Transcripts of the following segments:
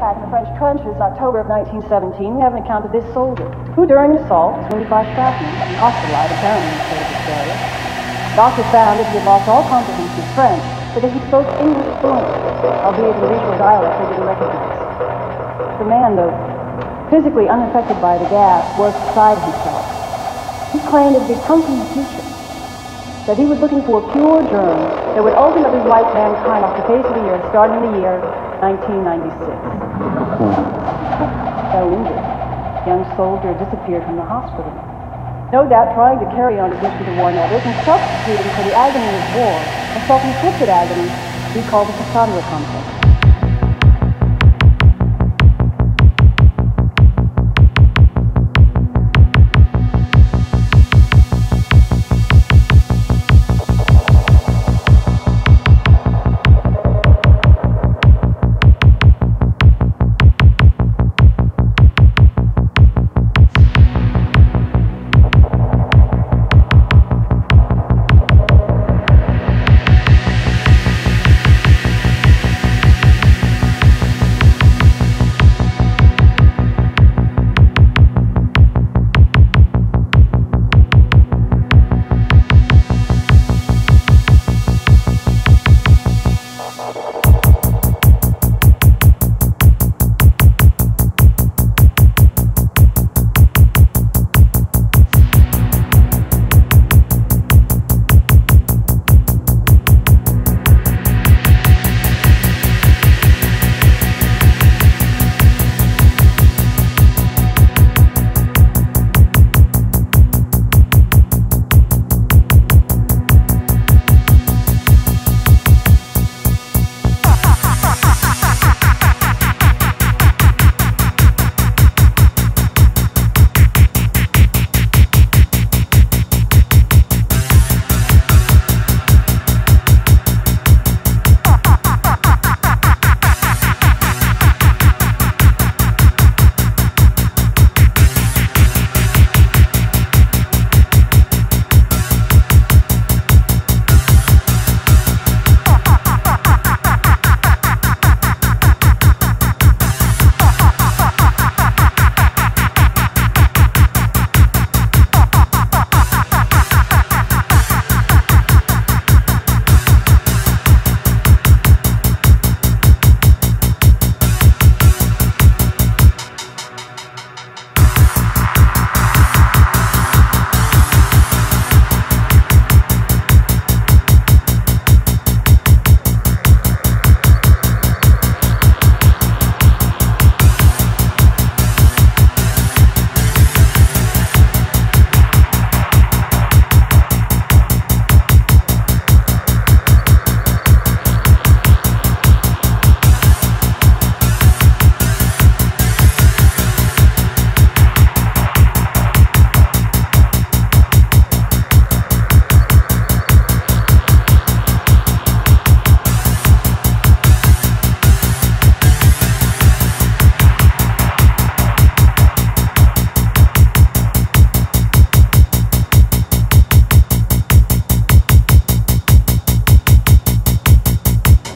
attack in the French trenches in October of 1917, we have an account this soldier, who during an assault was wounded by shrapnel, hospitalized apparently in a state of hysteria. Doctors found that he had lost all comprehension of French, but that he spoke English fluently, albeit in regional dialect they didn't recognize. The man, though physically unaffected by the gas, was beside himself. He claimed it had come from the future, that he was looking for a pure germ that would ultimately wipe mankind off the face of the earth starting in the year 1996. So injured, young soldier disappeared from the hospital. No doubt trying to carry on his mission to warn others and substituting for the agony of war a self-inflicted agony he called the Cassandra complex.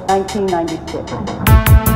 1996.